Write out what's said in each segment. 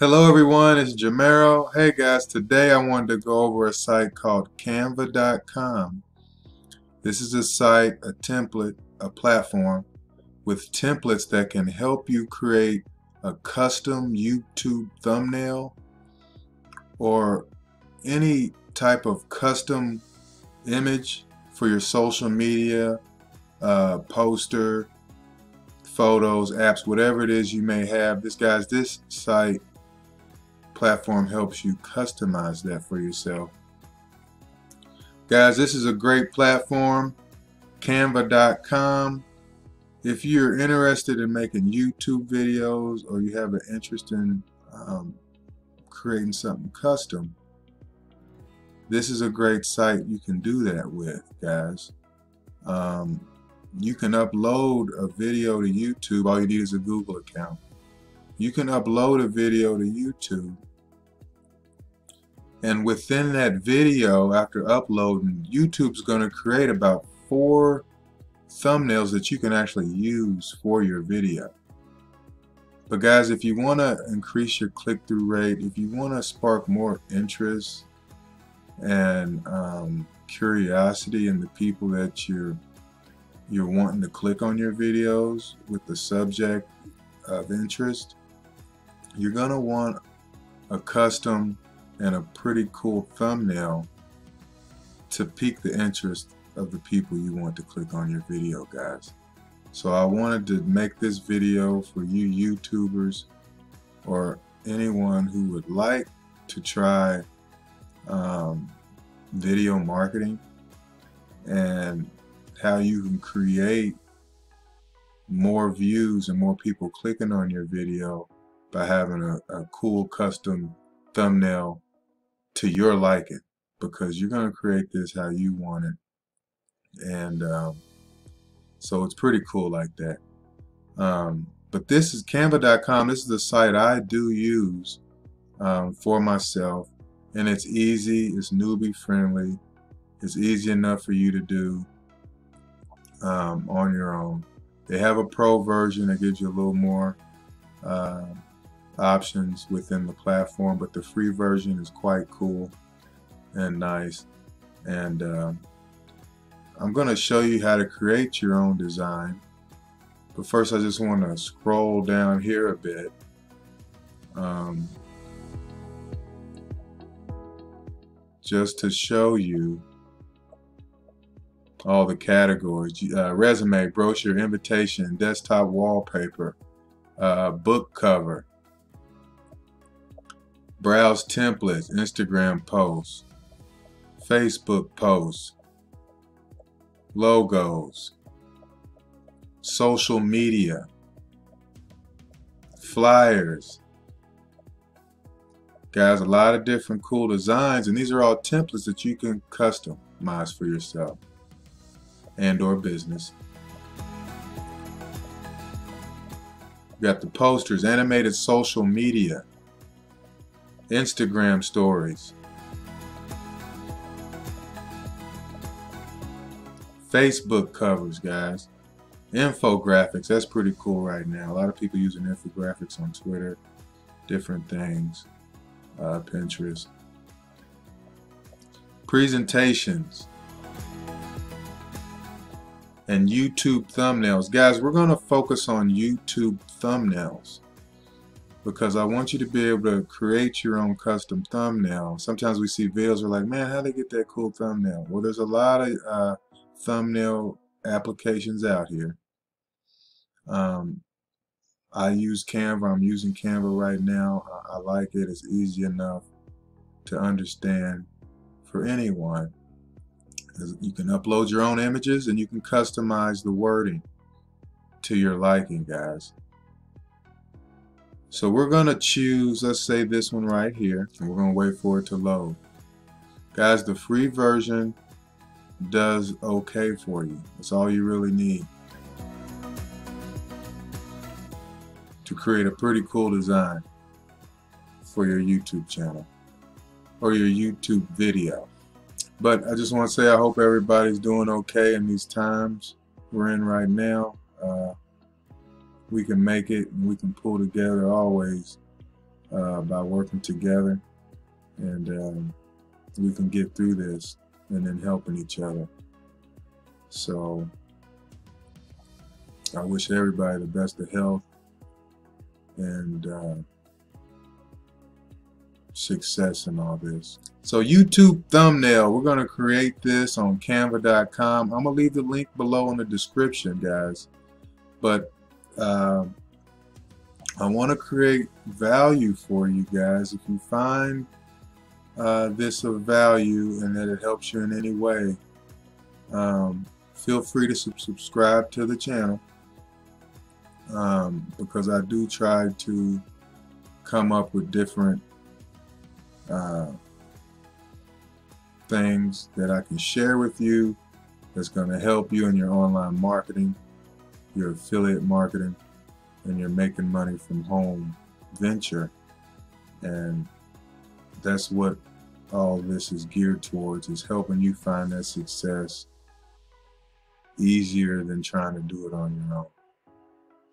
Hello everyone, it's Jamaro. Hey guys, today I wanted to go over a site called Canva.com. This is a site, a template, a platform with templates that can help you create a custom YouTube thumbnail or any type of custom image for your social media, uh, poster, photos, apps, whatever it is you may have. This guys, this site platform helps you customize that for yourself. Guys, this is a great platform, canva.com. If you're interested in making YouTube videos or you have an interest in um, creating something custom, this is a great site you can do that with, guys. Um, you can upload a video to YouTube. All you need is a Google account. You can upload a video to YouTube and within that video, after uploading, YouTube's going to create about four thumbnails that you can actually use for your video. But guys, if you want to increase your click-through rate, if you want to spark more interest and um, curiosity in the people that you're you're wanting to click on your videos with the subject of interest, you're going to want a custom and a pretty cool thumbnail to pique the interest of the people you want to click on your video guys. So I wanted to make this video for you YouTubers or anyone who would like to try um, video marketing and how you can create more views and more people clicking on your video by having a, a cool custom thumbnail to your liking because you're going to create this how you want it. And um, so it's pretty cool like that. Um, but this is canva.com this is the site I do use um, for myself and it's easy it's newbie friendly it's easy enough for you to do um, on your own. They have a pro version that gives you a little more uh, options within the platform, but the free version is quite cool and nice. And uh, I'm going to show you how to create your own design. But first I just want to scroll down here a bit. Um, just to show you all the categories. Uh, resume, brochure, invitation, desktop wallpaper, uh, book cover, Browse templates, Instagram posts, Facebook posts, logos, social media, flyers. Guys, a lot of different cool designs, and these are all templates that you can customize for yourself and or business. You got the posters, animated social media, Instagram stories, Facebook covers, guys. Infographics, that's pretty cool right now. A lot of people using infographics on Twitter, different things, uh, Pinterest. Presentations and YouTube thumbnails. Guys, we're going to focus on YouTube thumbnails because I want you to be able to create your own custom thumbnail. Sometimes we see videos are like, man, how they get that cool thumbnail? Well, there's a lot of uh, thumbnail applications out here. Um, I use Canva. I'm using Canva right now. I, I like it. It's easy enough to understand for anyone. You can upload your own images and you can customize the wording to your liking, guys. So we're going to choose, let's say this one right here, and we're going to wait for it to load. Guys, the free version does okay for you. That's all you really need to create a pretty cool design for your YouTube channel or your YouTube video. But I just want to say I hope everybody's doing okay in these times we're in right now. Uh, we can make it and we can pull together always uh, by working together and um, we can get through this and then helping each other. So I wish everybody the best of health and uh, success in all this. So YouTube thumbnail, we're going to create this on canva.com. I'm going to leave the link below in the description, guys. But uh, I want to create value for you guys. If you find uh, this of value and that it helps you in any way, um, feel free to sub subscribe to the channel um, because I do try to come up with different uh, things that I can share with you that's going to help you in your online marketing, your affiliate marketing, and your making money from home venture. And that's what all this is geared towards is helping you find that success easier than trying to do it on your own.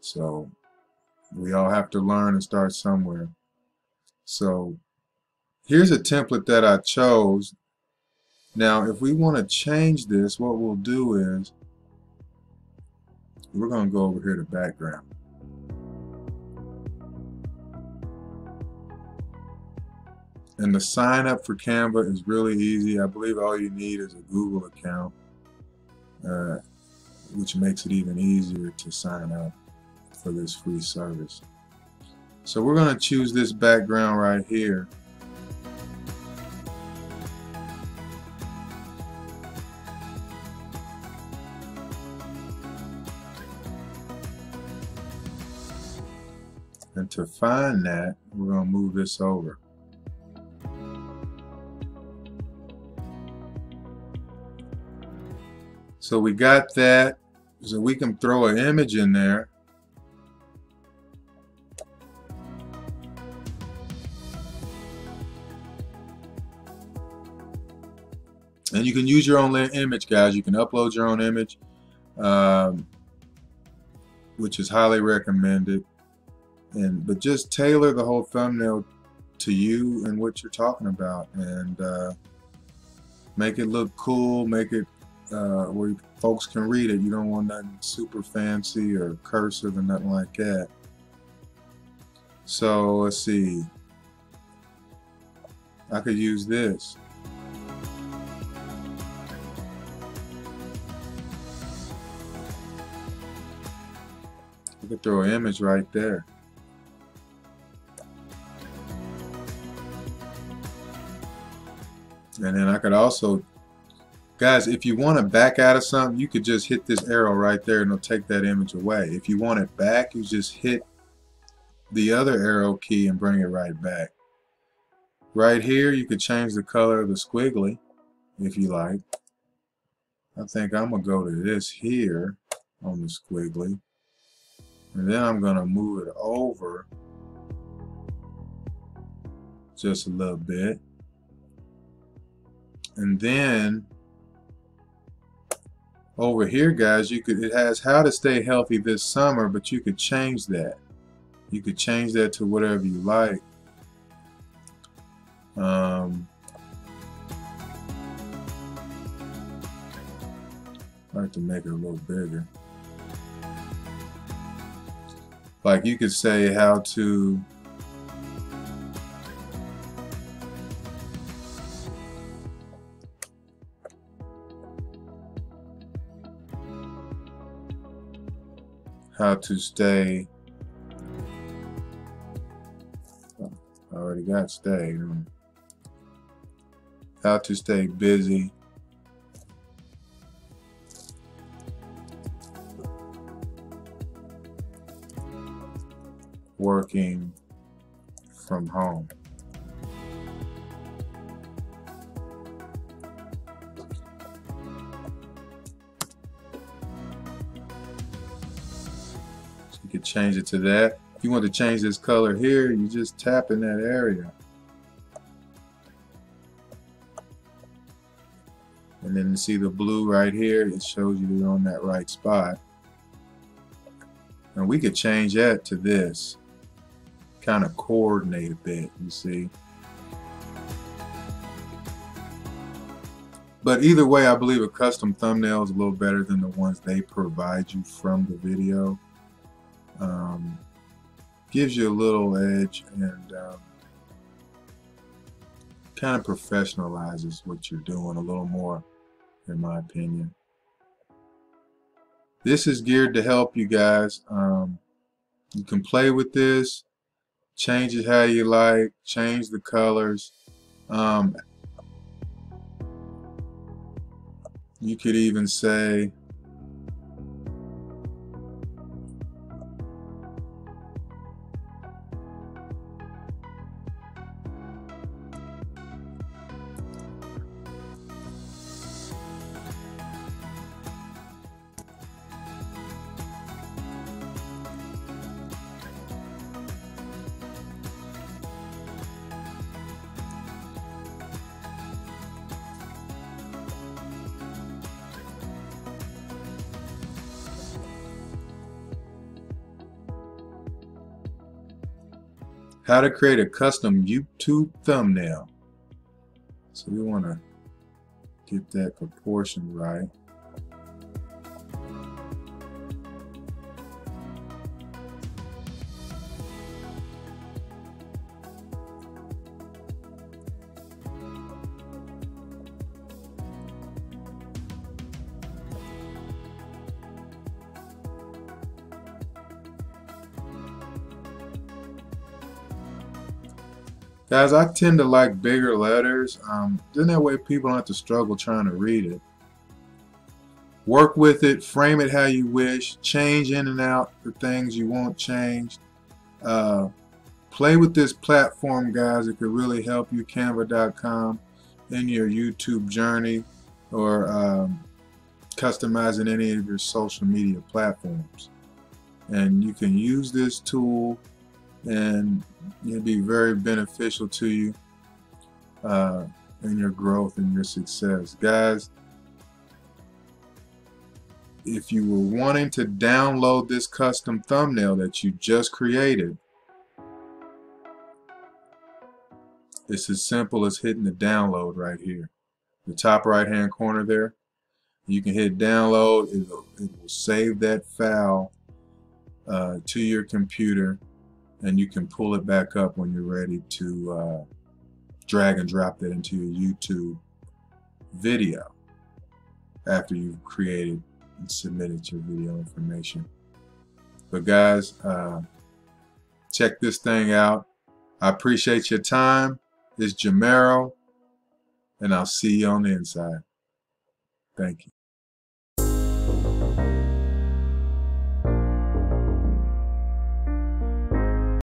So we all have to learn and start somewhere. So here's a template that I chose. Now if we want to change this, what we'll do is we're going to go over here to background. And the sign up for Canva is really easy. I believe all you need is a Google account, uh, which makes it even easier to sign up for this free service. So we're going to choose this background right here. And to find that, we're going to move this over. So we got that. So we can throw an image in there. And you can use your own image, guys. You can upload your own image, um, which is highly recommended. And but just tailor the whole thumbnail to you and what you're talking about, and uh, make it look cool. Make it uh, where folks can read it. You don't want nothing super fancy or cursive or nothing like that. So let's see. I could use this. I could throw an image right there. And then I could also Guys, if you want to back out of something, you could just hit this arrow right there and it'll take that image away. If you want it back, you just hit the other arrow key and bring it right back. Right here, you could change the color of the squiggly if you like. I think I'm going to go to this here on the squiggly. And then I'm going to move it over just a little bit. And then over here guys you could it has how to stay healthy this summer but you could change that. You could change that to whatever you like. Um, I like to make it a little bigger. Like you could say how to how to stay. I already got stay. How to stay busy. Working from home could change it to that. If you want to change this color here, you just tap in that area. And then see the blue right here, it shows you you're on that right spot. And we could change that to this. kind of coordinate a bit, you see. But either way, I believe a custom thumbnail is a little better than the ones they provide you from the video. Um, gives you a little edge and um, kind of professionalizes what you're doing a little more, in my opinion. This is geared to help you guys. Um, you can play with this, change it how you like, change the colors. Um, You could even say how to create a custom YouTube thumbnail. So we want to get that proportion right. Guys, I tend to like bigger letters. Um, then that way people don't have to struggle trying to read it. Work with it, frame it how you wish, change in and out the things you want changed. Uh, play with this platform, guys. It could really help you, canva.com, in your YouTube journey or um, customizing any of your social media platforms. And you can use this tool and it'll be very beneficial to you uh, in your growth and your success. Guys, if you were wanting to download this custom thumbnail that you just created, it's as simple as hitting the download right here. The top right hand corner there. You can hit download. It will, it will save that file uh, to your computer and you can pull it back up when you're ready to uh, drag and drop that into your YouTube video after you've created and submitted your video information. But guys, uh, check this thing out. I appreciate your time. It's Jamaro, and I'll see you on the inside. Thank you.